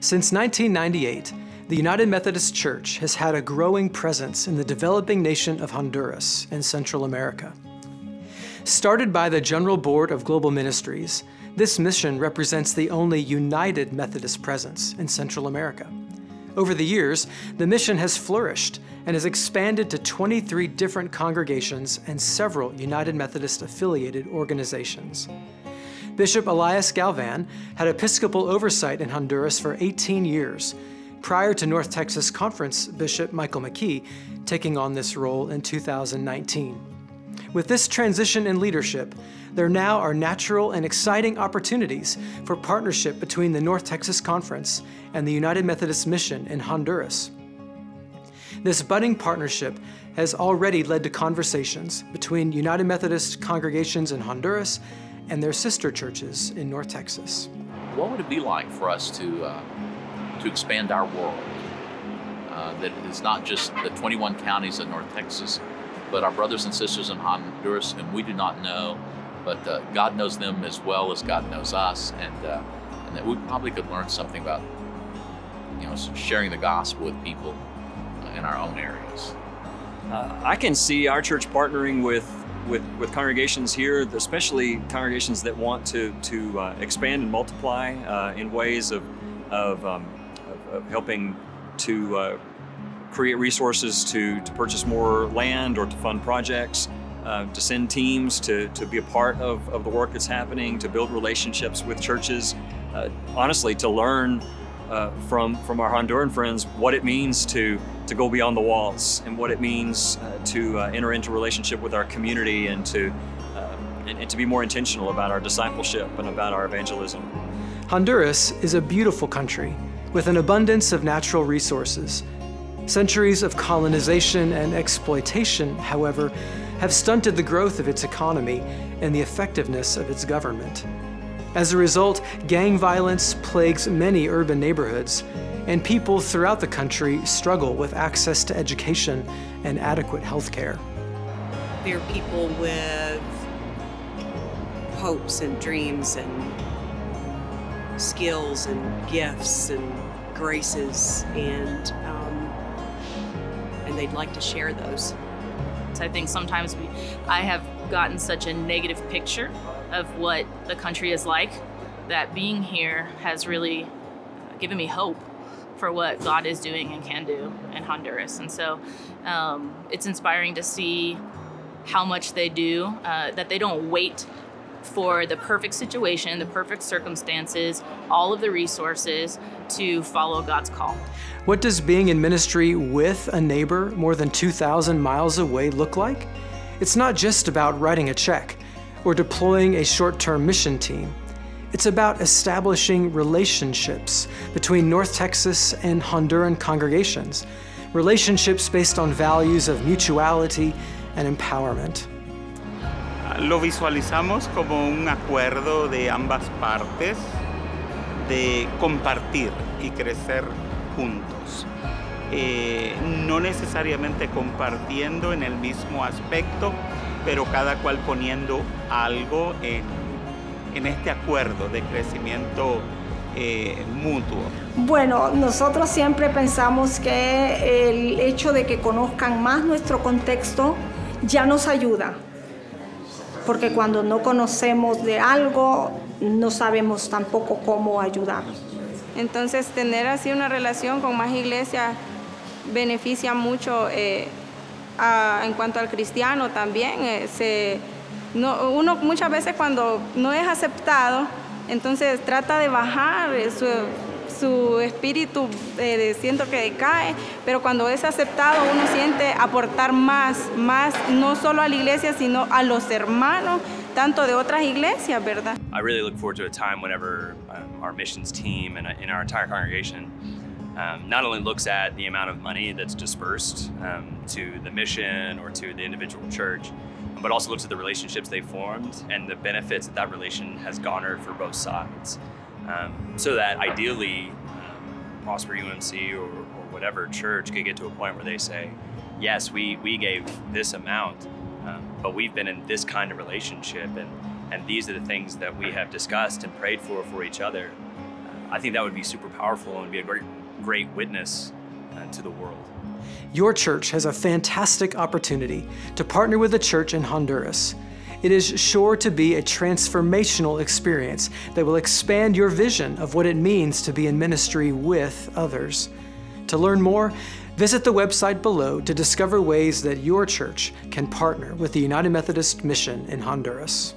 Since 1998, the United Methodist Church has had a growing presence in the developing nation of Honduras in Central America. Started by the General Board of Global Ministries, this mission represents the only united Methodist presence in Central America. Over the years, the mission has flourished and has expanded to 23 different congregations and several United Methodist affiliated organizations. Bishop Elias Galvan had Episcopal oversight in Honduras for 18 years, prior to North Texas Conference Bishop Michael McKee taking on this role in 2019. With this transition in leadership, there now are natural and exciting opportunities for partnership between the North Texas Conference and the United Methodist Mission in Honduras. This budding partnership has already led to conversations between United Methodist congregations in Honduras and their sister churches in North Texas. What would it be like for us to, uh, to expand our world? Uh, that it's not just the 21 counties of North Texas, but our brothers and sisters in Honduras whom we do not know, but uh, God knows them as well as God knows us, and, uh, and that we probably could learn something about you know sharing the gospel with people uh, in our own areas. Uh, I can see our church partnering with with, with congregations here, especially congregations that want to to uh, expand and multiply uh, in ways of of, um, of, of helping to create resources to, to purchase more land or to fund projects, uh, to send teams to, to be a part of, of the work that's happening, to build relationships with churches, uh, honestly, to learn uh, from, from our Honduran friends what it means to, to go beyond the walls and what it means uh, to uh, enter into relationship with our community and to, uh, and, and to be more intentional about our discipleship and about our evangelism. Honduras is a beautiful country with an abundance of natural resources Centuries of colonization and exploitation, however, have stunted the growth of its economy and the effectiveness of its government. As a result, gang violence plagues many urban neighborhoods, and people throughout the country struggle with access to education and adequate health care. There are people with hopes and dreams and skills and gifts and graces and um, and they'd like to share those. I think sometimes we, I have gotten such a negative picture of what the country is like that being here has really given me hope for what God is doing and can do in Honduras. And so um, it's inspiring to see how much they do, uh, that they don't wait for the perfect situation, the perfect circumstances, all of the resources to follow God's call. What does being in ministry with a neighbor more than 2,000 miles away look like? It's not just about writing a check or deploying a short term mission team. It's about establishing relationships between North Texas and Honduran congregations, relationships based on values of mutuality and empowerment. lo visualizamos como un acuerdo de ambas partes de compartir y crecer juntos. Eh, no necesariamente compartiendo en el mismo aspecto, pero cada cual poniendo algo en, en este acuerdo de crecimiento eh, mutuo. Bueno, nosotros siempre pensamos que el hecho de que conozcan más nuestro contexto ya nos ayuda porque cuando no conocemos de algo, no sabemos tampoco cómo ayudar. Entonces, tener así una relación con más iglesias beneficia mucho eh, en cuanto al cristiano también. Eh, uno muchas veces cuando no es aceptado, entonces trata de bajar su, su espíritu eh, siento que decae, pero cuando es aceptado uno siente aportar más, más no solo a la iglesia, sino a los hermanos, tanto de otras iglesias, ¿verdad? I really look forward to a time whenever um, our missions team and, and our entire congregation um, not only looks at the amount of money that's dispersed um, to the mission or to the individual church, but also looks at the relationships they formed and the benefits that that relation has garnered for both sides. Um, so that ideally, um, Prosper UMC or, or, whatever church could get to a point where they say, yes, we, we gave this amount, um, but we've been in this kind of relationship, and, and these are the things that we have discussed and prayed for for each other. I think that would be super powerful and be a great, great witness uh, to the world. Your church has a fantastic opportunity to partner with a church in Honduras. It is sure to be a transformational experience that will expand your vision of what it means to be in ministry with others. To learn more, visit the website below to discover ways that your church can partner with the United Methodist Mission in Honduras.